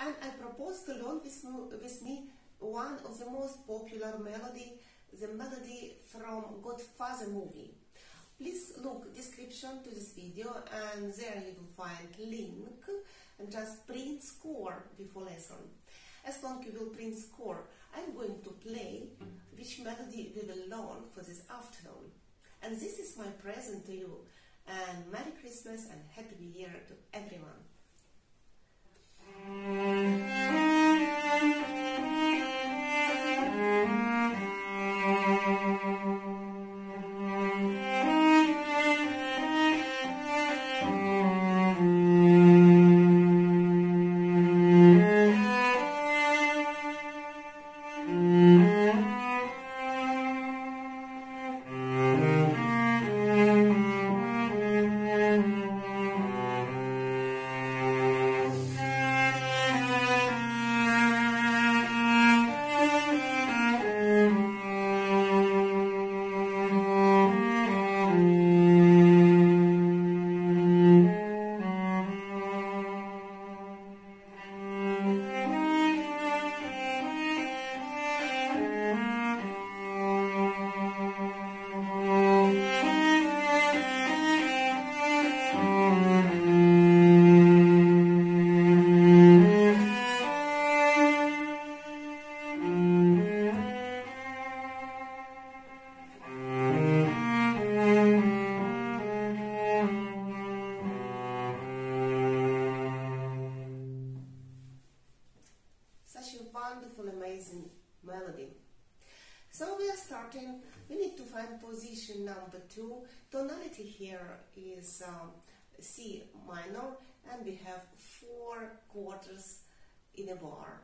And I propose to learn with, with me one of the most popular melody, the melody from Godfather movie. Please look description to this video and there you will find link and just print score before lesson. As long you will print score, I'm going to play which melody we will learn for this afternoon. And this is my present to you. And Merry Christmas and Happy New Year to everyone. Thank you. Such a wonderful, amazing melody. So we are starting, we need to find position number two. Tonality here is um, C minor and we have four quarters in a bar.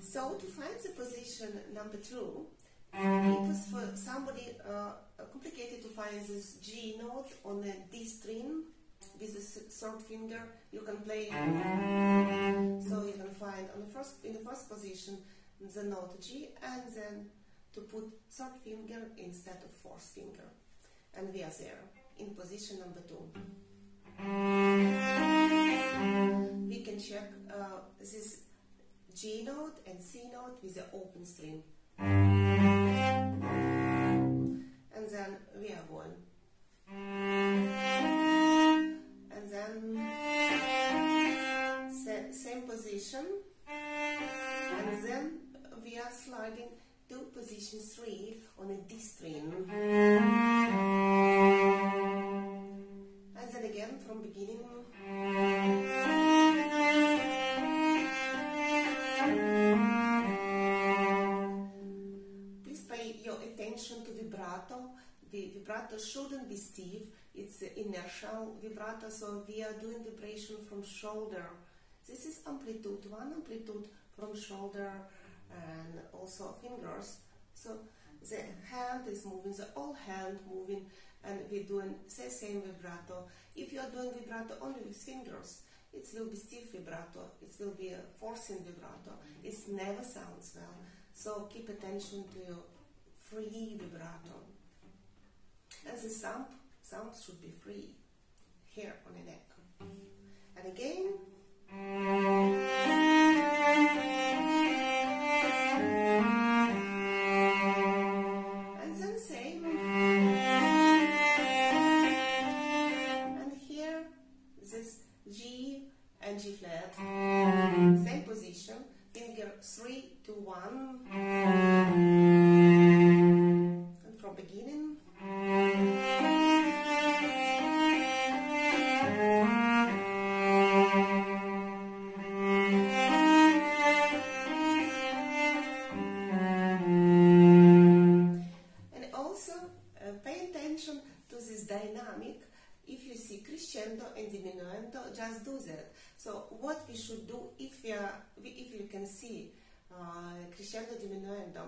So to find the position number two, it was for somebody uh, complicated to find this G note on a D string with the third finger. You can play, so you can find on the first in the first position the note G, and then to put third finger instead of fourth finger, and we are there in position number two. We can check uh, this G note and C note with the open string. And then we are going. And then sa- same position. And then we are sliding to position 3 on a D string. Vibrato, so we are doing vibration from shoulder. This is amplitude, one amplitude from shoulder and also fingers. So the hand is moving, the whole hand moving, and we're doing the same vibrato. If you are doing vibrato only with fingers, it will be stiff vibrato, it will be a forcing vibrato. It never sounds well. So keep attention to your free vibrato. And the sound, sound should be free here on the neck. And again. This G and G flat. Same position. Finger three to one. And from beginning. Crescendo and diminuendo, just do that. So what we should do if we are, if you can see uh, crescendo diminuendo,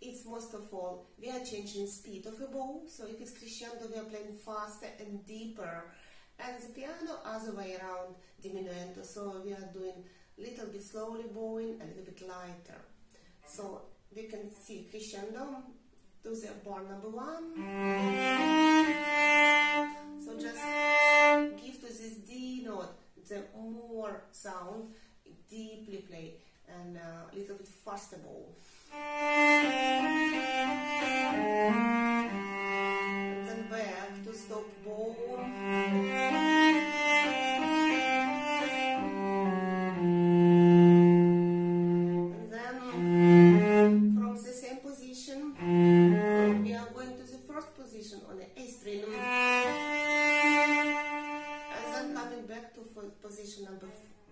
it's most of all we are changing speed of a bow. So if it's crescendo, we are playing faster and deeper, and the piano other way around diminuendo. So we are doing little bit slowly bowing, a little bit lighter. So we can see crescendo to the bar number one. So just give to this D note the more sound, deeply play, and uh, a little bit faster bow. And then back to stop bow. And then from the same position, we are going to the first position on the A string. Position number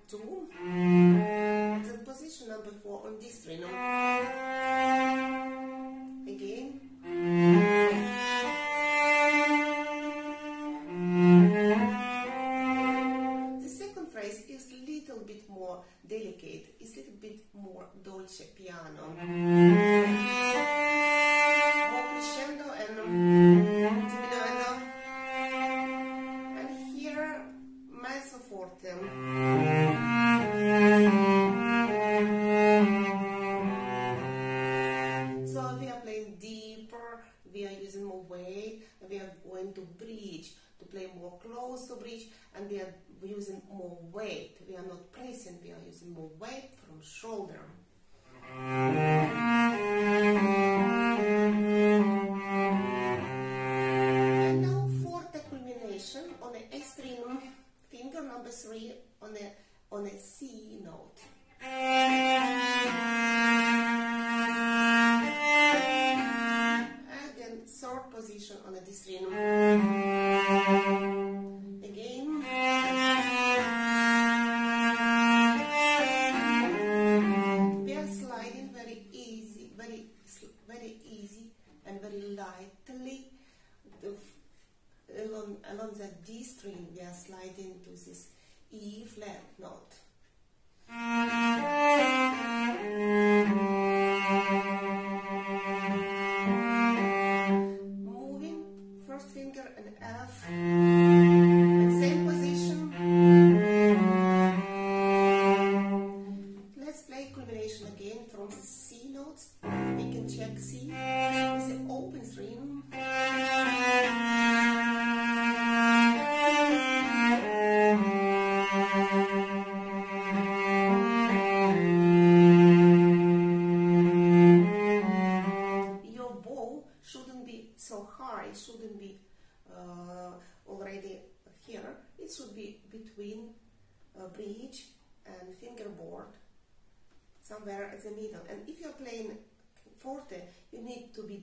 two. And then position number four on D string. Again. The second phrase is a little bit more delicate, it's a little bit more dolce piano. Mm. We are going to bridge, to play more close to bridge, and we are using more weight. We are not pressing, we are using more weight from shoulder. And now forte culmination on the string, finger number three on a on a C note. Lightly the along along the D string. We are sliding to this E flat note. High, shouldn't be uh, already here. It should be between bridge and fingerboard, somewhere at the middle. And if you're playing forte, you need to be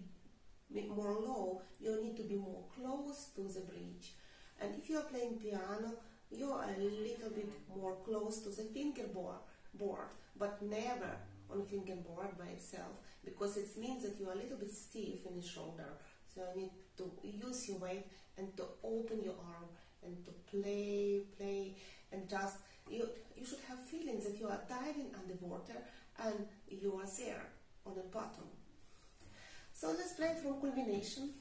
more low, you need to be more close to the bridge. And if you're playing piano, you're a little bit more close to the fingerboard, board, but never on fingerboard by itself, because it means that you are a little bit stiff in the shoulder. So you need to use your weight and to open your arm and to play, play, and just you you should have feelings that you are diving underwater and you are there on the bottom. So let's play from culmination.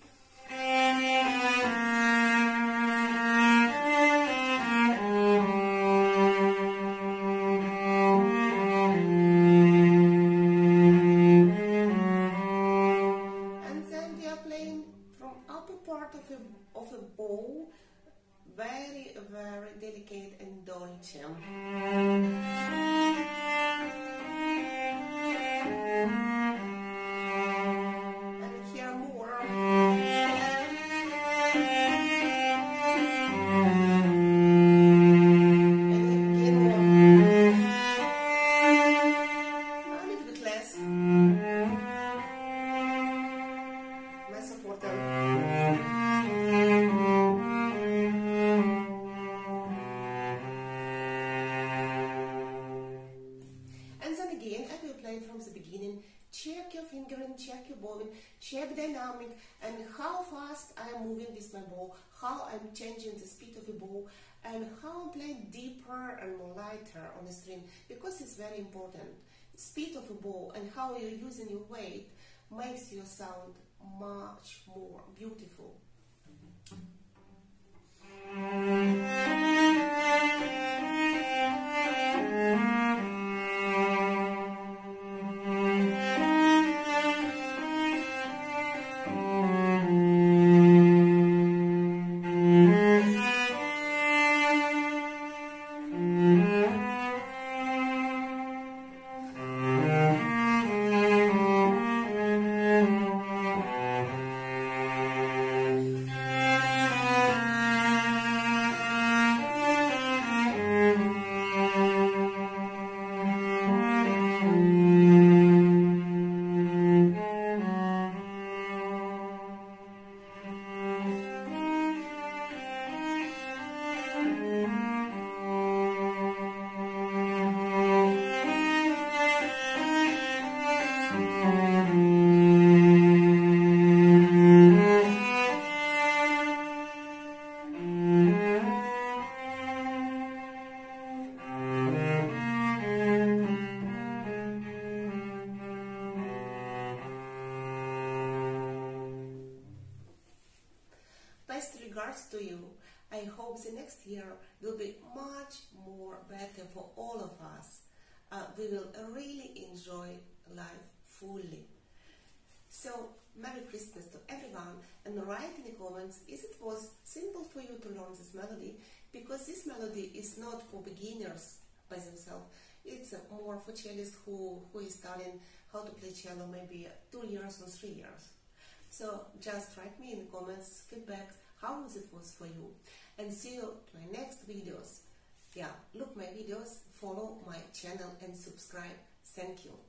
Very very delicate and dolce. How I'm changing the speed of the bow, and how I'm playing deeper and more lighter on the string, because it's very important. Speed of a bow and how you're using your weight makes your sound much more beautiful. Mm-hmm. To you. I hope the next year will be much more better for all of us. Uh, we will really enjoy life fully. So, Merry Christmas to everyone and write in the comments if it was simple for you to learn this melody because this melody is not for beginners by themselves. It's more for cellists who, who is studying how to play cello maybe two years or three years. So just write me in the comments feedback how was it was for you and see you to my next videos. Yeah, look my videos, follow my channel and subscribe. Thank you.